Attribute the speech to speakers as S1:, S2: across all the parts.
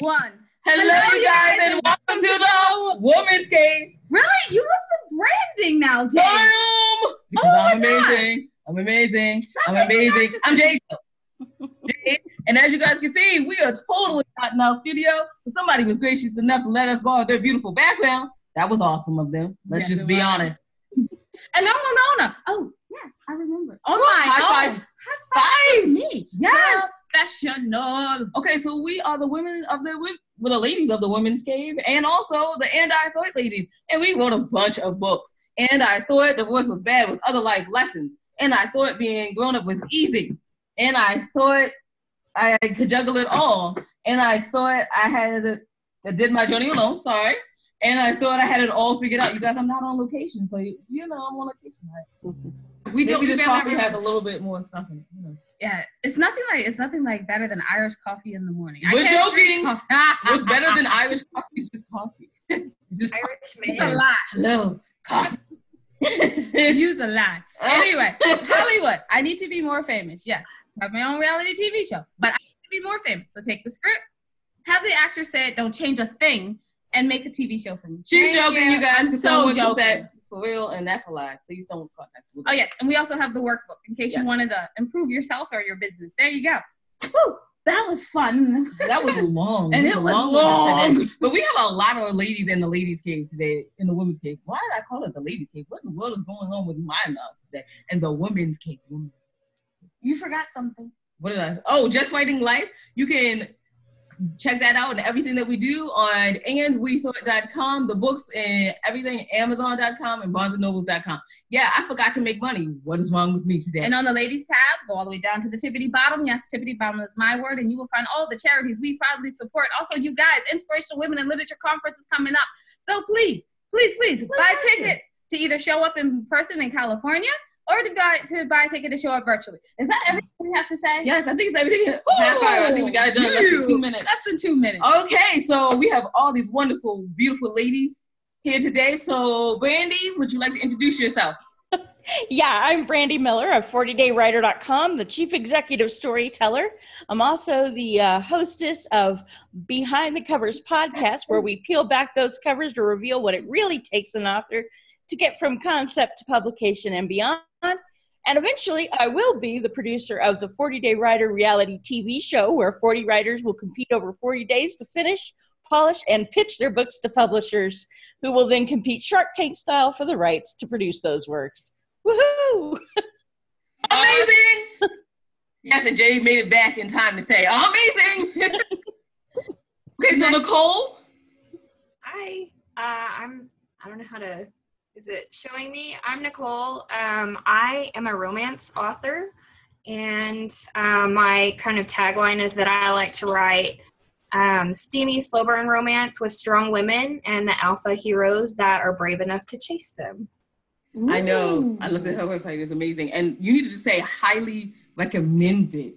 S1: one.
S2: Hello, you guys, and welcome to the Woman's Cave.
S1: Really? You love the branding now, Dave.
S2: Boom! Because
S1: Oh
S2: I'm
S1: my God.
S2: amazing. I'm amazing.
S1: Stop
S2: I'm
S1: making
S2: amazing. I'm Jacob. And as you guys can see, we are totally not in our studio. So somebody was gracious enough to let us borrow their beautiful background. That was awesome of them. Let's
S1: Yes,
S2: just be
S1: was.
S2: honest.
S1: And no Wilnona. Oh, yeah, I remember. Oh,
S2: Woo,
S1: my
S2: high
S1: own.
S2: five.
S1: High five
S2: Five.
S1: me.
S2: Yes.
S1: Professional.
S2: Okay, so we are the women of the wo- well, the ladies of the women's cave, and also the and I thought ladies, and we wrote a bunch of books. And I thought divorce was bad with other life lessons, and I thought being grown up was easy, and I thought I could juggle it all, and I thought I had I did my journey alone. Sorry. And I thought I had it all figured out. You guys, I'm not on location, so you, you know I'm on location. Right? Mm-hmm.
S1: We
S2: Maybe
S1: don't
S2: this
S1: we
S2: coffee has a little bit more stuff in it. You know.
S1: Yeah, it's nothing like it's nothing like better than Irish coffee in the morning. I
S2: We're
S1: can't
S2: joking.
S1: coffee.
S2: What's better than Irish coffee is just coffee. It's just
S3: Irish
S1: It's a
S3: man.
S1: lot.
S2: Hello, coffee.
S1: Use a lot. Uh. Anyway, Hollywood. I need to be more famous. Yes, have my own reality TV show, but I need to be more famous. So take the script, have the actor say it, don't change a thing, and make a TV show for me.
S2: She's
S1: Thank
S2: joking, you guys.
S1: I'm
S2: So
S1: so
S2: joking.
S1: joking.
S2: that for real, and that's a lie. Please don't contact me.
S1: Oh yes, and we also have the workbook in case
S2: Yes.
S1: you wanted to improve yourself or your business. There you go. Woo, that was fun.
S2: That was long.
S1: And
S2: It
S1: it was
S2: one
S1: long.
S2: But we have a lot of ladies in the ladies' cave today, in the women's cave. Why did I call it the ladies' cave? What in the world is going on with my mouth today? And the women's cave.
S1: You forgot something.
S2: What did I? Oh, Just Writin' Life. You can check that out and everything that we do on andwethought.com, the books and everything, amazon.com and barnesandnobles.com. Yeah, I forgot to make money. What is wrong with me today?
S1: And on the ladies tab, go all the way down to the tippity bottom. Yes, tippity bottom is my word, and you will find all the charities we proudly support. Also, you guys, Inspirational Women in Literature Conference is coming up. So please, please, please buy tickets to either show up in person in California or to buy to buy a ticket to show up virtually. Is that everything we have to say?
S2: Yes, I think it's everything. Half hour. I think we got it done in less than two minutes.
S1: Less than two minutes.
S2: Okay, so we have all these wonderful, beautiful ladies here today. So, Brandy, would you like to introduce yourself?
S4: Yeah, I'm Brandy Miller of 40daywriter.com, the chief executive storyteller. I'm also the uh, hostess of Behind the Covers podcast, where we peel back those covers to reveal what it really takes an author to get from concept to publication and beyond. And eventually, I will be the producer of the 40 Day Writer reality TV show, where 40 writers will compete over 40 days to finish, polish, and pitch their books to publishers, who will then compete Shark Tank style for the rights to produce those works. Woohoo!
S2: Amazing! yes, and Jay made it back in time to say, amazing! okay, so Nicole,
S3: Hi. Uh, I'm. I don't know how to. Is it showing me? I'm Nicole. Um, I am a romance author, and um, my kind of tagline is that I like to write um, steamy, slow burn romance with strong women and the alpha heroes that are brave enough to chase them.
S2: I know, I looked at her website, it's amazing. And you needed to say highly recommended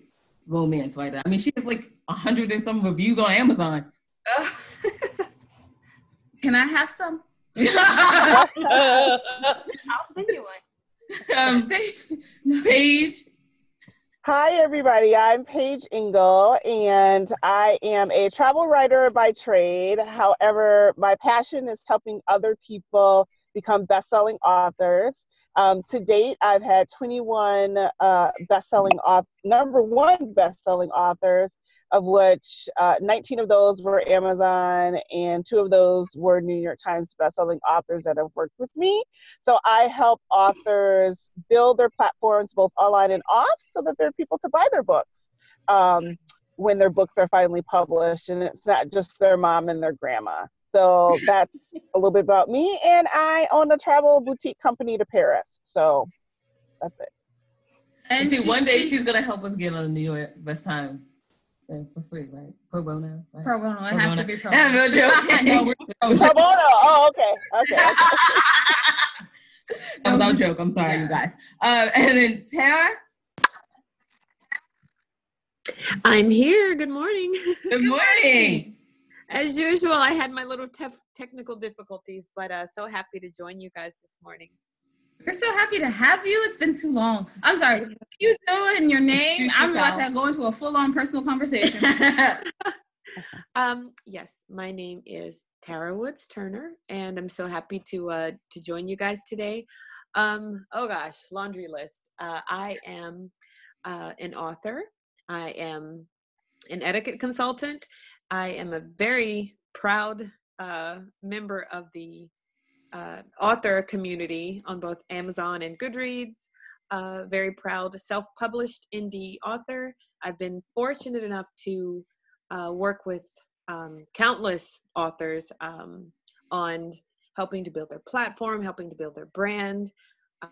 S2: romance writer. I mean, she has like a hundred and some reviews on Amazon.
S3: Ugh.
S1: Can I have some?
S3: I'll send you one.
S2: um, Paige,
S5: Hi, everybody. I'm Paige Engle, and I am a travel writer by trade. However, my passion is helping other people become best-selling authors. Um, to date, I've had 21 uh, best-selling auth- number one best-selling authors, of which uh, 19 of those were Amazon, and two of those were New York Times best-selling authors that have worked with me. So I help authors build their platforms both online and off so that there are people to buy their books um, when their books are finally published and it's not just their mom and their grandma. So that's a little bit about me. And I own a travel boutique company to Paris. So that's it.
S2: and
S1: And
S2: see, one day she's gonna help us get on the New York best time thing for free, right? Pro bono, right?
S1: pro bono. It
S2: Pro
S1: has to be pro bono.
S2: no joke.
S1: No, we're pro
S5: Pro bono. Oh, okay. Okay.
S2: that was no joke. I'm sorry,
S1: Yeah.
S2: you guys. Um, and then Tara,
S6: I'm here. Good morning.
S2: good morning.
S6: As usual, I had my little tef- technical difficulties, but uh, so happy to join you guys this morning.
S1: We're so happy to have you. It's been too long. I'm sorry. You do and your name.
S2: Introduce
S1: I'm about to go into a full-on personal conversation.
S6: Um, yes, my name is Tara Woods Turner, and I'm so happy to uh, to join you guys today. Um, oh gosh, laundry list. Uh, I am uh, an author. I am an etiquette consultant. I am a very proud uh, member of the uh, author community on both Amazon and Goodreads. Uh, very proud self-published indie author. I've been fortunate enough to uh, work with um, countless authors um, on helping to build their platform, helping to build their brand.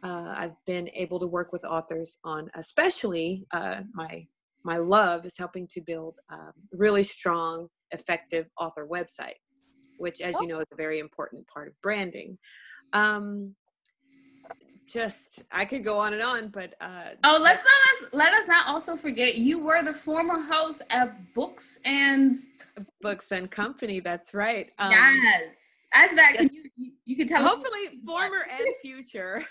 S6: Uh, I've been able to work with authors on, especially uh, my my love is helping to build um, really strong, effective author websites, which, as you know, is a very important part of branding. Um, just I could go on and on, but uh,
S1: oh, let's not us let us not also forget you were the former host of Books and
S6: Books and Company. That's right.
S1: Um, yes. As that, yes. can you, you, you can tell.
S6: Hopefully, former and future.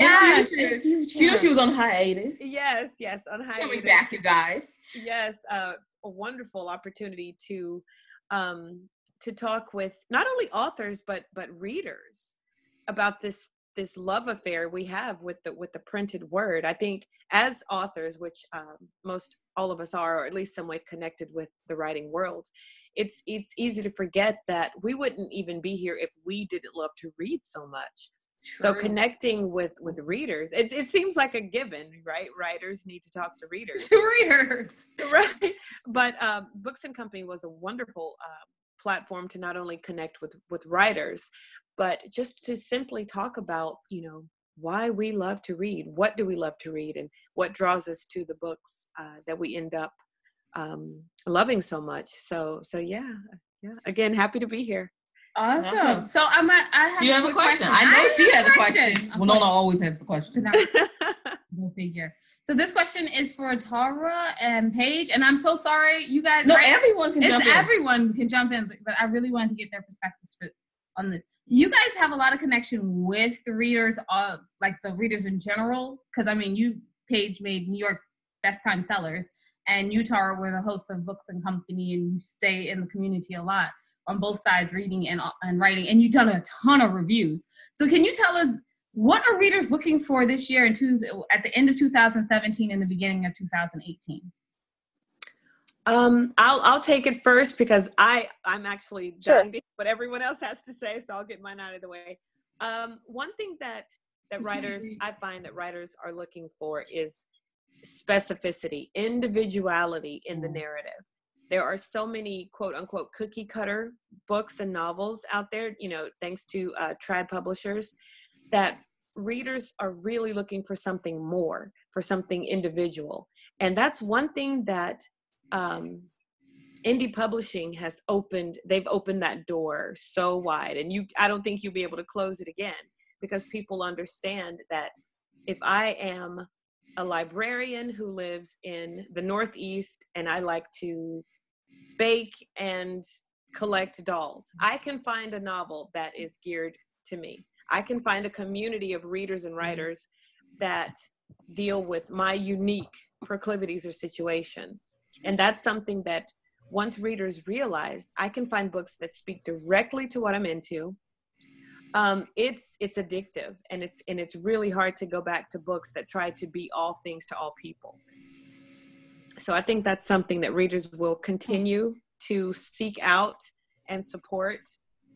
S1: yeah, future. future. She, she was on hiatus.
S6: Yes, yes, on hiatus.
S1: Coming back, you guys.
S6: Yes, uh, a wonderful opportunity to um, to talk with not only authors but but readers about this this love affair we have with the with the printed word. I think as authors, which um, most all of us are, or at least some way connected with the writing world, it's it's easy to forget that we wouldn't even be here if we didn't love to read so much. True. So connecting with with readers, it it seems like a given, right? Writers need to talk to readers.
S1: To readers,
S6: right? But um, Books and Company was a wonderful uh, platform to not only connect with with writers, but just to simply talk about, you know, why we love to read, what do we love to read, and what draws us to the books uh, that we end up um, loving so much. So, so yeah, yeah. Again, happy to be here.
S1: Awesome. So I'm. A, I have.
S2: You have a question. question. I know I she has a question. question. Well, Nona always has the question.
S1: Go figure. So this question is for Tara and Paige, and I'm so sorry, you guys.
S2: No, right? everyone can.
S1: It's
S2: jump
S1: everyone
S2: in.
S1: can jump in, but I really wanted to get their perspectives for, on this. You guys have a lot of connection with the readers, uh, like the readers in general, because I mean, you Paige made New York best time sellers, and you Tara were the host of Books and Company, and you stay in the community a lot on both sides, reading and and writing, and you've done a ton of reviews. So can you tell us what are readers looking for this year and two, at the end of 2017 and the beginning of 2018?
S6: Um, I'll I'll take it first because I I'm actually sure. done what everyone else has to say, so I'll get mine out of the way. Um, one thing that that writers I find that writers are looking for is specificity, individuality in the mm. narrative. There are so many quote unquote cookie cutter books and novels out there, you know, thanks to uh, trad publishers, that readers are really looking for something more, for something individual. And that's one thing that um, indie publishing has opened they've opened that door so wide and you i don't think you'll be able to close it again because people understand that if i am a librarian who lives in the northeast and i like to bake and collect dolls. I can find a novel that is geared to me. I can find a community of readers and mm-hmm. writers that deal with my unique proclivities or situation. And that's something that once readers realize I can find books that speak directly to what I'm into, um, it's it's addictive and it's and it's really hard to go back to books that try to be all things to all people. So I think that's something that readers will continue to seek out and support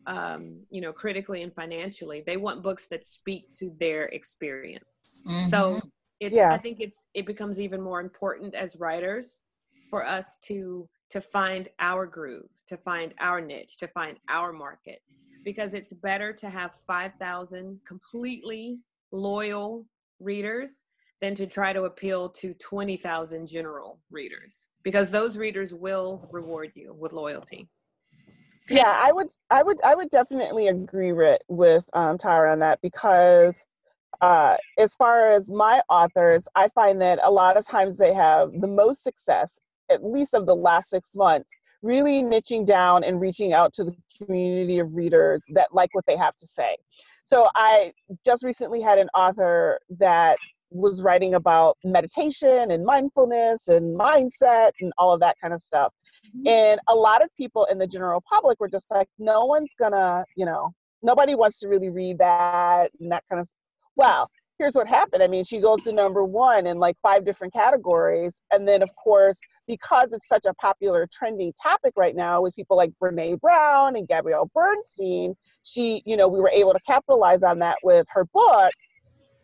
S6: um, you know, critically and financially. They want books that speak to their experience. Mm-hmm. So it's yeah. I think it's it becomes even more important as writers for us to to find our groove, to find our niche, to find our market because it's better to have 5,000 completely loyal readers than to try to appeal to 20,000 general readers because those readers will reward you with loyalty.
S5: Yeah, I would, I would, I would definitely agree with, with um, Tara on that because uh, as far as my authors, I find that a lot of times they have the most success at least of the last six months, really niching down and reaching out to the community of readers that like what they have to say. So I just recently had an author that was writing about meditation and mindfulness and mindset and all of that kind of stuff. Mm-hmm. And a lot of people in the general public were just like, no one's gonna, you know, nobody wants to really read that and that kind of. Well, here's what happened. I mean, she goes to number one in like five different categories. And then, of course, because it's such a popular trending topic right now with people like Brene Brown and Gabrielle Bernstein, she, you know, we were able to capitalize on that with her book.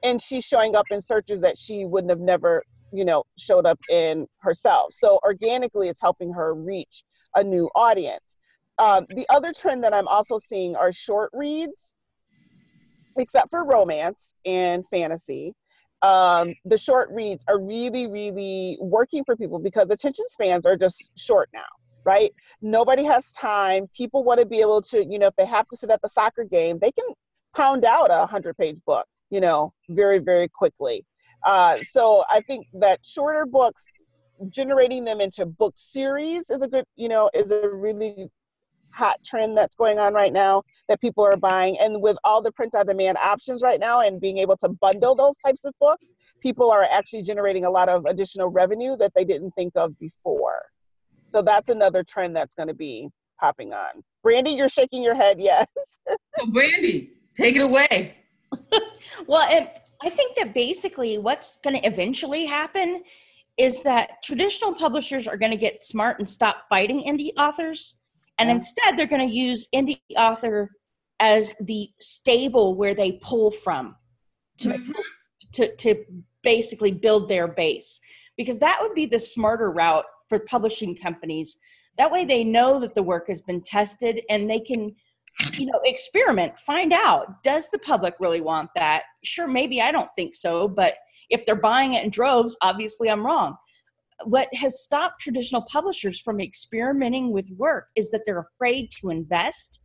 S5: And she's showing up in searches that she wouldn't have never, you know, showed up in herself. So organically, it's helping her reach a new audience. Um, the other trend that I'm also seeing are short reads except for romance and fantasy. Um, the short reads are really, really working for people because attention spans are just short now, right? Nobody has time. People want to be able to, you know, if they have to sit at the soccer game, they can pound out a 100 page book, you know, very, very quickly. Uh, so I think that shorter books, generating them into book series is a good, you know, is a really hot trend that's going on right now that people are buying. And with all the print on demand options right now and being able to bundle those types of books, people are actually generating a lot of additional revenue that they didn't think of before. So that's another trend that's going to be popping on. Brandy, you're shaking your head, yes.
S2: so, Brandy, take it away.
S4: well, and I think that basically what's going to eventually happen is that traditional publishers are going to get smart and stop fighting indie authors and yeah. instead they're going to use indie author as the stable where they pull from to, mm-hmm. to, to basically build their base because that would be the smarter route for publishing companies that way they know that the work has been tested and they can you know experiment find out does the public really want that? Sure maybe i don't think so but if they're buying it in droves obviously i'm wrong. What has stopped traditional publishers from experimenting with work is that they're afraid to invest.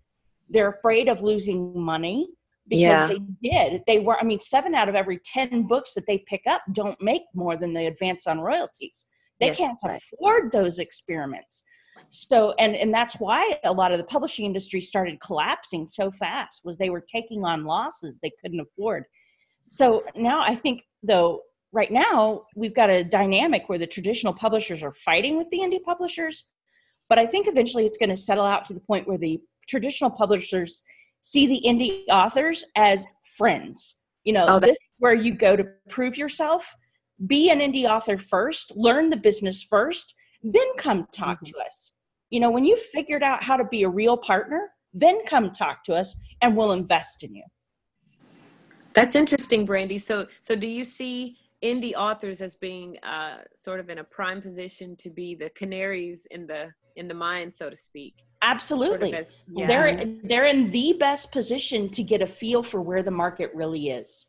S4: They're afraid of losing money because yeah. they did. They were i mean seven out of every 10 books that they pick up don't make more than the advance on royalties. They yes, can't right. afford those experiments so and and that's why a lot of the publishing industry started collapsing so fast was they were taking on losses they couldn't afford. So now i think though right now we've got a dynamic where the traditional publishers are fighting with the indie publishers but i think eventually it's going to settle out to the point where the traditional publishers see the indie authors as friends. You know oh, this is where you go to prove yourself. Be an indie author first learn the business first then come talk mm-hmm. to us you know when you've figured out how to be a real partner then come talk to us and we'll invest in you
S6: that's interesting brandy so so do you see indie authors as being uh, sort of in a prime position to be the canaries in the in the mine, so to speak.
S4: Absolutely, sort of as, yeah. they're they're in the best position to get a feel for where the market really is.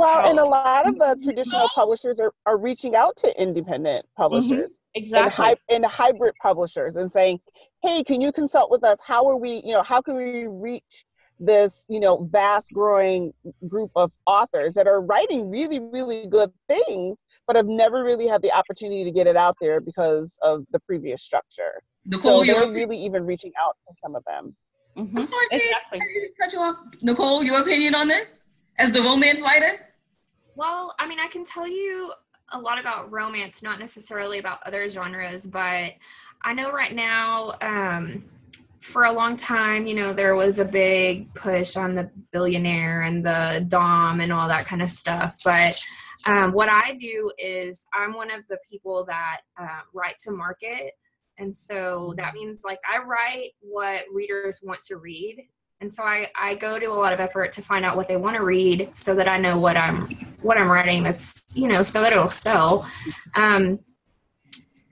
S5: Well, and a lot of the traditional publishers are, are reaching out to independent publishers. Mm-hmm.
S4: Exactly.
S5: And, hi- and hybrid publishers and saying, hey, can you consult with us? How are we, you know, how can we reach this you know vast growing group of authors that are writing really really good things but have never really had the opportunity to get it out there because of the previous structure nicole so they're really even reaching out to some of them
S2: mm-hmm. I'm sorry, exactly. cut you off. nicole your opinion on this as the romance writer
S3: well i mean i can tell you a lot about romance not necessarily about other genres but i know right now um, for a long time, you know, there was a big push on the billionaire and the Dom and all that kind of stuff. But um, what I do is I'm one of the people that uh, write to market. And so that means like I write what readers want to read. And so I, I go to a lot of effort to find out what they want to read so that I know what I'm what I'm writing that's you know so that it'll sell. Um,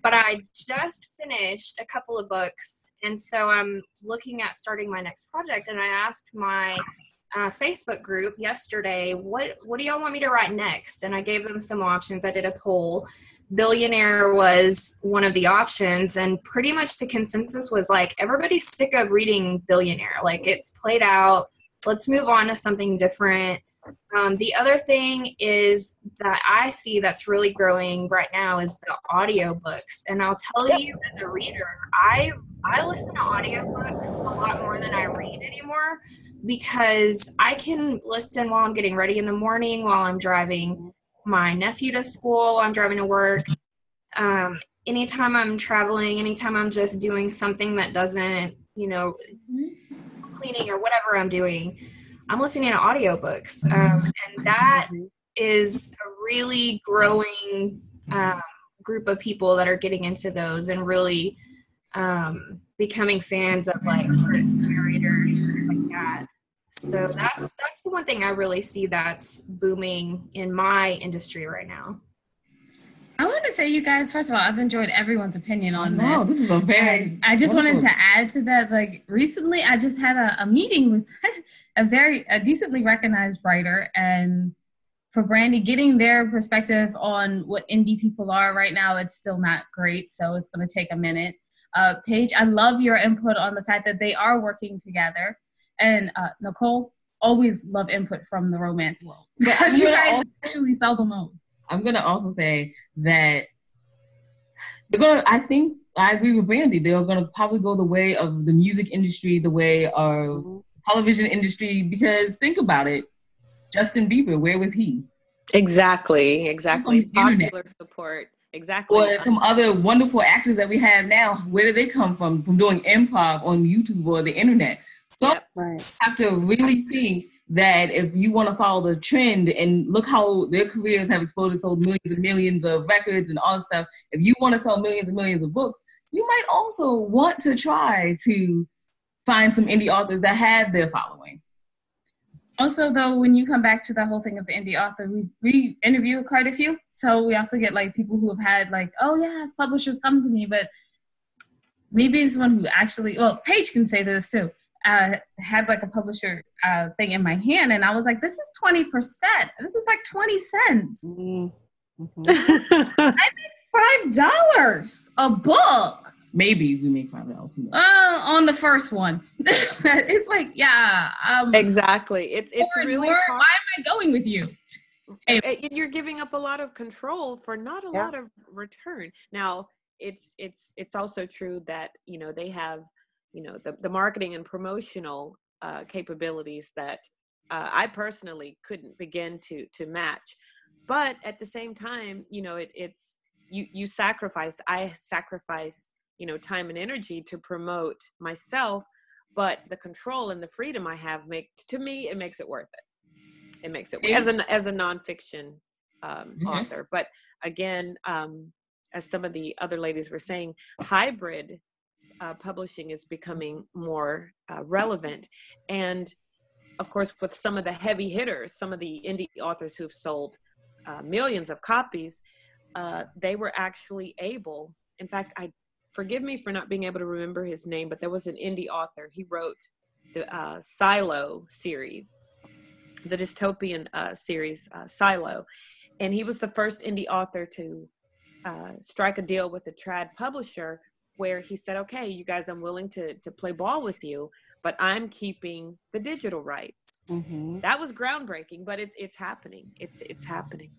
S3: but I just finished a couple of books and so I'm looking at starting my next project. And I asked my uh, Facebook group yesterday, what what do y'all want me to write next? And I gave them some options. I did a poll. Billionaire was one of the options, and pretty much the consensus was like everybody's sick of reading Billionaire. Like it's played out. Let's move on to something different. Um, the other thing is that I see that's really growing right now is the audiobooks. And I'll tell you as a reader, I I listen to audiobooks a lot more than I read anymore because I can listen while I'm getting ready in the morning, while I'm driving my nephew to school. I'm driving to work. Um, anytime I'm traveling, anytime I'm just doing something that doesn't, you know, cleaning or whatever I'm doing, I'm listening to audiobooks. Um, and that is a really growing um, group of people that are getting into those and really um, becoming fans of like narrators like that. So that's that's the one thing I really see that's booming in my industry right now.
S1: I want to say, you guys, first of all, I've enjoyed everyone's opinion on
S2: No,
S1: this.
S2: this is a very.
S1: And I just wanted to add to that. Like recently, I just had a, a meeting with a very a decently recognized writer, and for Brandy, getting their perspective on what indie people are right now, it's still not great. So it's going to take a minute. Uh, Paige, I love your input on the fact that they are working together, and uh, Nicole, always love input from the romance world
S2: I'm
S1: because you
S2: gonna
S1: guys
S2: al-
S1: actually sell the most.
S2: I'm gonna also say that they're gonna. I think I agree with Brandy. They're gonna probably go the way of the music industry, the way of television industry. Because think about it, Justin Bieber, where was he?
S6: Exactly, exactly.
S2: On internet.
S6: Popular support. Exactly.
S2: Or some other wonderful actors that we have now. Where did they come from? From doing improv on YouTube or the internet. So
S6: Yep.
S5: Right.
S2: have to really think that if you want to follow the trend and look how their careers have exploded, sold millions and millions of records and all this stuff, if you want to sell millions and millions of books, you might also want to try to find some indie authors that have their following.
S1: Also, though, when you come back to the whole thing of the indie author, we, we interview quite a few. So we also get like people who have had like, oh yes, publishers come to me, but me being someone who actually, well, Paige can say this too. Uh, had like a publisher uh, thing in my hand, and I was like, "This is twenty percent. This is like twenty cents,
S5: Mhm. Mhm.
S1: five dollars a book."
S2: Maybe we make five dollars.
S1: Uh, on the first one, it's like, yeah, um,
S6: exactly. It's it's
S1: Lord,
S6: really
S1: Lord,
S6: hard.
S1: why am I going with you?
S6: and you're giving up a lot of control for not a
S5: Yeah.
S6: lot of return now it's it's it's also true that you know they have you know the, the marketing and promotional uh, capabilities that uh, i personally couldn't begin to to match. But at the same time you know it, it's you you sacrifice i sacrifice you know time and energy to promote myself but the control and the freedom i have make to me it makes it worth it. It makes it as an as a nonfiction um,
S2: Mhm.
S6: author. But again um, as some of the other ladies were saying hybrid uh, publishing is becoming more uh, relevant. And of course with some of the heavy hitters some of the indie authors who've sold uh, millions of copies uh, they were actually able in fact i forgive me for not being able to remember his name but there was an indie author. He wrote the uh, silo series the dystopian uh, series silo. And he was the first indie author to strike a deal with a trad publisher where he said okay you guys i'm willing to to play ball with you but i'm keeping the digital rights
S5: Mhm.
S6: that was groundbreaking but it, it's happening it's it's happening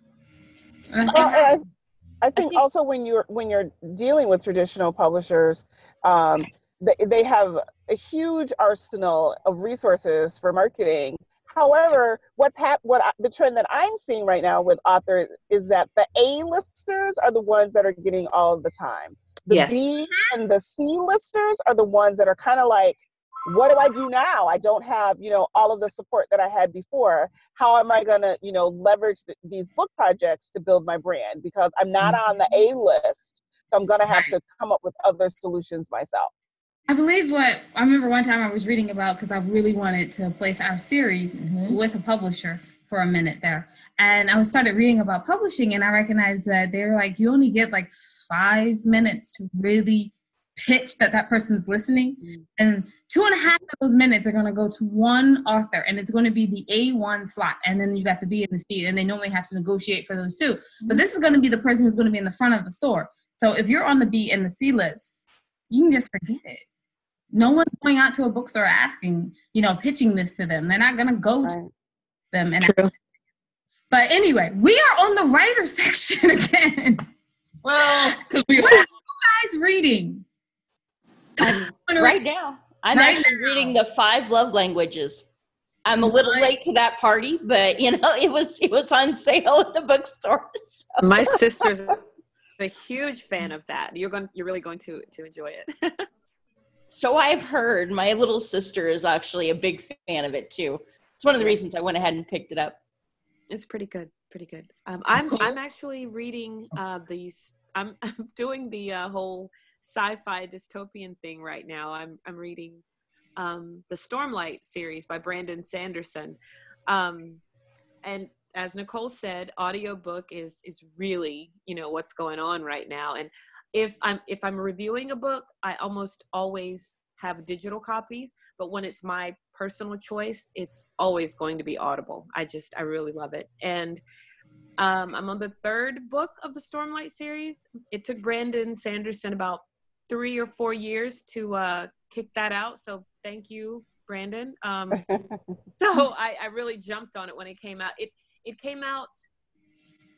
S1: That's
S5: Well, I, I think
S4: think-
S5: also when you're when you're dealing with traditional publishers, um, they, they have a huge arsenal of resources for marketing. However, what's hap- what I, the trend that I'm seeing right now with authors is that the A listers are the ones that are getting all of the time. The
S6: Yes.
S5: B and the C listers are the ones that are kind of like, what do I do now? I don't have, you know, all of the support that I had before. How am I going to, you know, leverage th- these book projects to build my brand? Because I'm not on the A list. So I'm going to have to come up with other solutions myself.
S1: I believe what I remember one time I was reading about because I really wanted to place our series
S2: Mhm.
S1: with a publisher for a minute there. And I started reading about publishing and I recognized that they're like, you only get like five minutes to really pitch that that person's listening. Mm. And two and a half of those minutes are going to go to one author and it's going to be the A1 slot. And then you got the B and the C and they normally have to negotiate for those two. But mm. this is going to be the person who's going to be in the front of the store. So if you're on the B and the C list, you can just forget it. No one's going out to a bookstore asking, you know, pitching this to them. They're not going to go to
S5: Right.
S1: Them. And
S6: True.
S1: but anyway, we are on the writer section again.
S2: Well, because we
S1: What are you guys reading?
S4: right now. I'm
S1: Right
S4: actually
S1: now.
S4: reading the five love languages. I'm a little late to that party, but you know, it was it was on sale at the bookstore. So.
S6: My sister's a huge fan of that. You're going you're really going to to enjoy it.
S4: so I've heard my little sister is actually a big fan of it too. It's one of the reasons I went ahead and picked it up.
S6: It's pretty good, pretty good. Um, I'm I'm actually reading uh, these. I'm, I'm doing the uh, whole sci-fi dystopian thing right now. I'm I'm reading um, the Stormlight series by Brandon Sanderson, um, and as Nicole said, audiobook is is really you know what's going on right now. And if I'm if I'm reviewing a book, I almost always have digital copies, but when it's my personal choice, it's always going to be Audible. I just I really love it. And um, I'm on the third book of the Stormlight series. It took Brandon Sanderson about three or four years to uh, kick that out. So thank you, Brandon. Um, so I, I really jumped on it when it came out. It it came out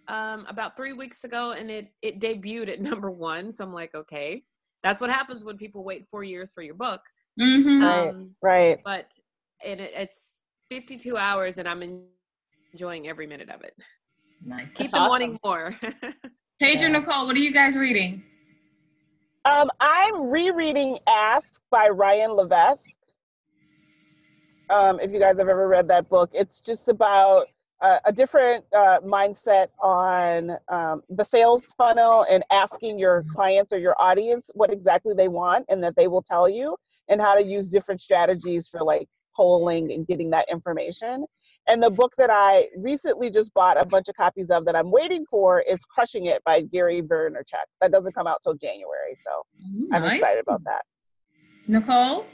S6: um, about three weeks ago, and it it debuted at number one. So I'm like, okay, that's what happens when people wait four years for your book.
S1: Mm-hmm.
S5: Um, right.
S6: But and it, it's 52 hours, and I'm enjoying every minute of it.
S1: Nice.
S6: Keep
S4: awesome.
S6: wanting more.
S1: Paige and Nicole, what are you guys reading?
S5: Um, I'm rereading Ask by Ryan Levesque. Um, if you guys have ever read that book, it's just about uh, a different uh, mindset on um, the sales funnel and asking your clients or your audience what exactly they want and that they will tell you and how to use different strategies for like polling and getting that information. And the book that I recently just bought a bunch of copies of that I'm waiting for is Crushing It by Gary Vaynerchuk. That doesn't come out till January, so I'm excited about that.
S1: Nicole?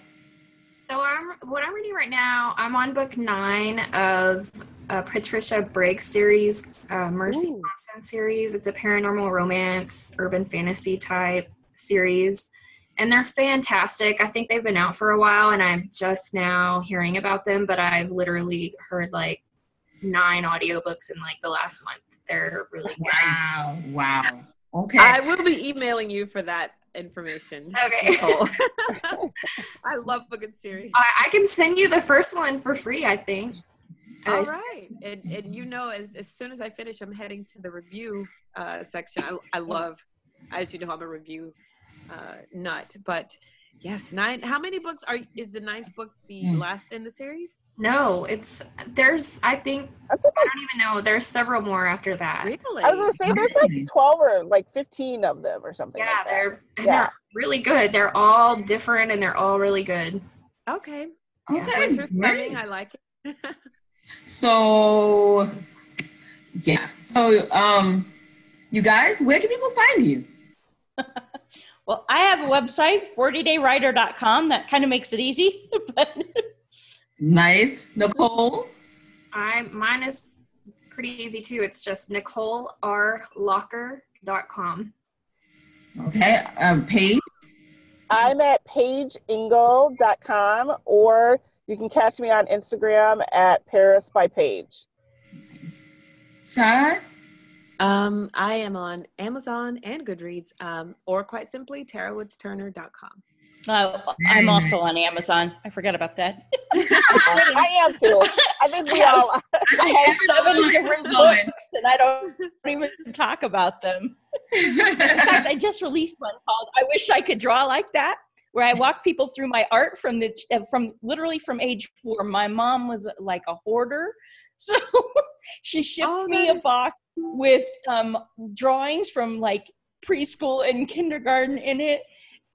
S3: So I'm what I'm reading right now. I'm on book nine of uh, Patricia Briggs series, uh, Mercy
S5: Ooh.
S3: Thompson series. It's a paranormal romance, urban fantasy type series, and they're fantastic. I think they've been out for a while, and I'm just now hearing about them. But I've literally heard like nine audiobooks in like the last month. They're really good.
S1: Wow. Wow. Okay.
S6: I will be emailing you for that information.
S3: Okay.
S6: I love a good series.
S3: I, I can send you the first one for free. I think.
S6: All
S3: Uh,
S6: right, and and you know, as as soon as I finish, I'm heading to the review uh, section. I I love, as you know, I'm a review uh, nut. But yes, nine. How many books are? Is the ninth book the
S1: Hmm.
S6: last in the series?
S3: No, it's there's. I think
S5: I think
S3: I don't even know. There's several more after that.
S6: Really?
S5: I was gonna say there's like 12 or like 15 of them or something.
S3: Yeah,
S5: like that.
S3: they're
S5: Yeah.
S3: they're really good. They're all different and they're all really good.
S6: okay.
S1: okay.
S6: Winter's
S1: great.
S6: coming. I like it.
S1: So, yeah. So, um, you guys, where can people find you?
S4: Well, I have a website, 40daywriter.com. That kind of makes it easy. but
S1: Nice. Nicole?
S3: I mine is pretty easy too. It's just NicoleRLocker.com.
S1: Okay. Um, Paige?
S5: I'm at paigeengle.com or you can catch me on Instagram at Paris by Paige.
S1: Shad?
S6: Um, I am on Amazon and Goodreads, um, or quite simply, TaraWoodsTurner.com.
S4: uh, I'm also on Amazon. I forgot about that.
S5: I am too. I think we all are.
S4: I have seven different books and I don't even talk about them. In fact, I just released one called "I Wish I Could Draw Like That," where I walk people through my art from the uh, from literally from age four. My mom was like a hoarder, so she shipped
S6: Oh,
S4: me a box with um, drawings from like preschool and kindergarten in it.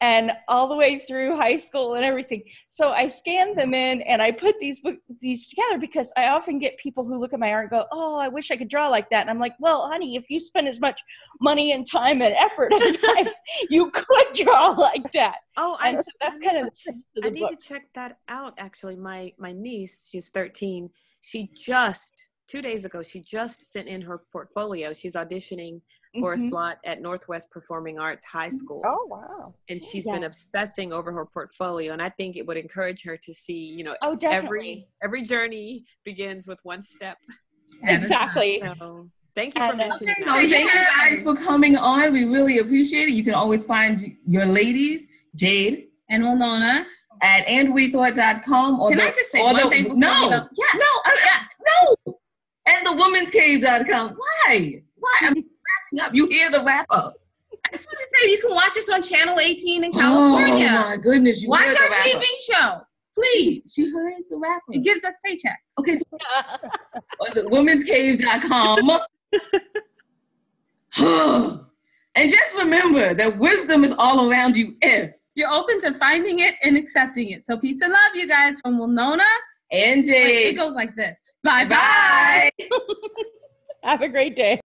S4: And all the way through high school and everything. So I scanned them in and I put these book these together because I often get people who look at my art and go, "Oh, I wish I could draw like that." And I'm like, "Well, honey, if you spend as much money and time and effort as I, you could draw like that."
S6: Oh,
S4: And so that's
S6: I
S4: kind
S6: need
S4: of
S6: to- I
S4: the
S6: need
S4: book.
S6: to check that out. Actually, my my niece, she's 13. She just two days ago, she just sent in her portfolio. She's auditioning for a
S4: Mhm.
S6: slot at Northwest Performing Arts High School,
S5: Oh, wow.
S6: and she's
S4: Yeah.
S6: been obsessing over her portfolio. And I think it would encourage her to see, you know,
S4: Oh,
S6: every
S4: definitely.
S6: every journey begins with one step.
S4: Exactly.
S6: So thank you for
S4: And,
S6: mentioning
S1: So
S6: that.
S1: thank you guys for coming on. We really appreciate it. You can always find your ladies, Jade and Wilnona,
S2: at andwethought.com or
S1: Can
S2: the,
S1: I just say one
S2: the,
S1: thing?
S2: No.
S1: Yeah.
S2: no, uh, I, I, no. And the womanscave.com. Why? Why? I'm wrapping up. You hear the wrap up.
S1: I just want to say you can watch us on Channel 18 in California.
S2: Oh my goodness. You
S1: watch our TV show. Please.
S2: She heard the wrap
S1: It gives us paychecks.
S2: Okay, so or the womanscave.com. and just remember that wisdom is all around you if
S1: You're open to finding it and accepting it. So peace and love, you guys, from Wilnona.
S2: and
S1: Wait, it goes like this. Bye
S2: Bye.
S1: bye.
S4: Have a great day.